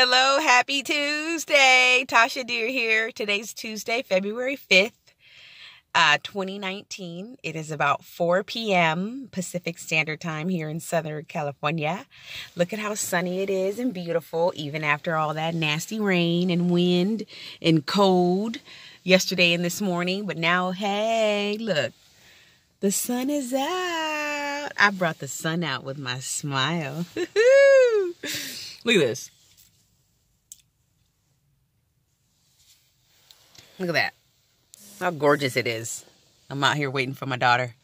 Hello, happy Tuesday. Tasha Deer here. Today's Tuesday, February 5th, uh, 2019. It is about 4 p.m. Pacific Standard Time here in Southern California. Look at how sunny it is and beautiful, even after all that nasty rain and wind and cold yesterday and this morning. But now, hey, look, the sun is out. I brought the sun out with my smile. Look at this. Look at that. How gorgeous it is. I'm out here waiting for my daughter.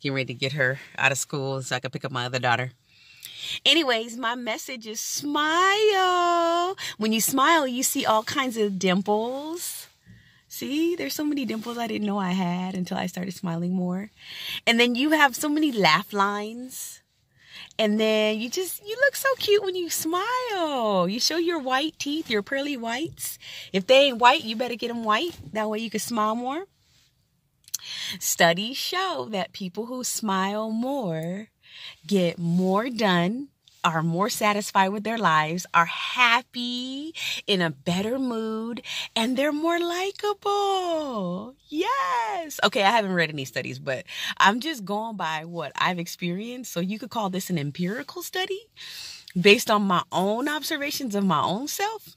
Getting ready to get her out of school so I can pick up my other daughter. Anyways, my message is smile. When you smile, you see all kinds of dimples. See, there's so many dimples I didn't know I had until I started smiling more. And then you have so many laugh lines. And then you just, you look so cute when you smile. You show your white teeth, your pearly whites. If they ain't white, you better get them white. That way you can smile more. Studies show that people who smile more get more done are more satisfied with their lives, are happy, in a better mood, and they're more likable. Okay, I haven't read any studies, but I'm just going by what I've experienced. So you could call this an empirical study based on my own observations of my own self.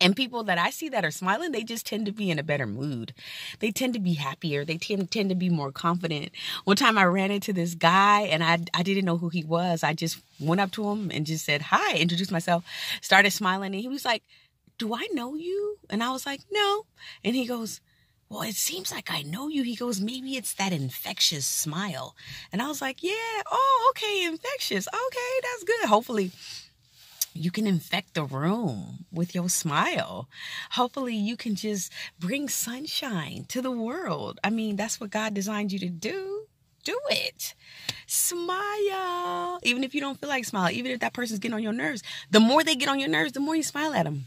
And people that I see that are smiling, they just tend to be in a better mood. They tend to be happier. They tend, tend to be more confident. One time I ran into this guy and I, I didn't know who he was. I just went up to him and just said, hi, introduced myself, started smiling. And he was like, do I know you? And I was like, no. And he goes, well, it seems like I know you. He goes, maybe it's that infectious smile. And I was like, yeah, oh, okay, infectious. Okay, that's good. Hopefully you can infect the room with your smile. Hopefully, you can just bring sunshine to the world. I mean, that's what God designed you to do. Do it. Smile. Even if you don't feel like smile, even if that person's getting on your nerves, the more they get on your nerves, the more you smile at them.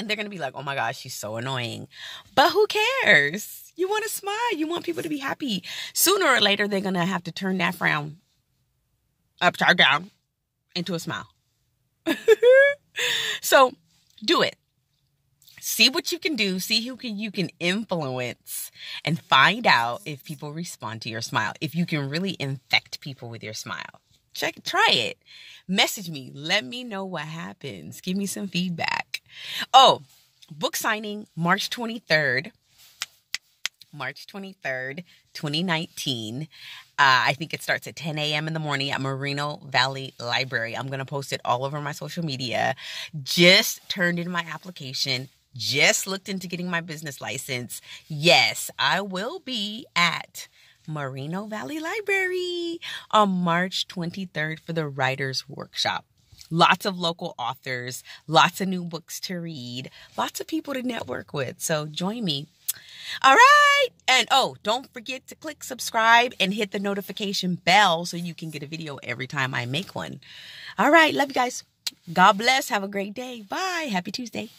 And they're going to be like, oh my gosh, she's so annoying. But who cares? You want to smile. You want people to be happy. Sooner or later, they're going to have to turn that frown upside down into a smile. so do it. See what you can do. See who can you can influence and find out if people respond to your smile. If you can really infect people with your smile. Check try it. Message me. Let me know what happens. Give me some feedback. Oh, book signing March 23rd. March 23rd, 2019. Uh, I think it starts at 10 a.m. in the morning at Moreno Valley Library. I'm going to post it all over my social media. Just turned in my application. Just looked into getting my business license. Yes, I will be at Moreno Valley Library on March 23rd for the Writers Workshop. Lots of local authors, lots of new books to read, lots of people to network with. So join me. All right. And oh, don't forget to click subscribe and hit the notification bell so you can get a video every time I make one. All right. Love you guys. God bless. Have a great day. Bye. Happy Tuesday.